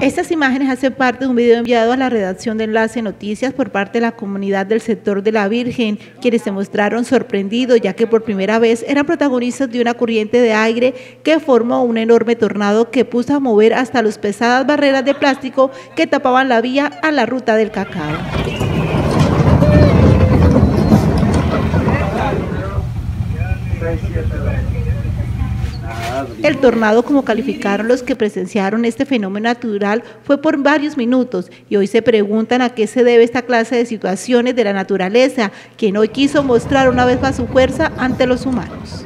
Estas imágenes hacen parte de un video enviado a la redacción de Enlace Noticias por parte de la comunidad del sector de la Virgen, quienes se mostraron sorprendidos ya que por primera vez eran protagonistas de una corriente de aire que formó un enorme tornado que puso a mover hasta las pesadas barreras de plástico que tapaban la vía a la ruta del cacao. El tornado, como calificaron los que presenciaron este fenómeno natural, fue por varios minutos y hoy se preguntan a qué se debe esta clase de situaciones de la naturaleza, quien hoy quiso mostrar una vez más su fuerza ante los humanos.